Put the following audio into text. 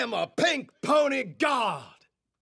am a pink pony god.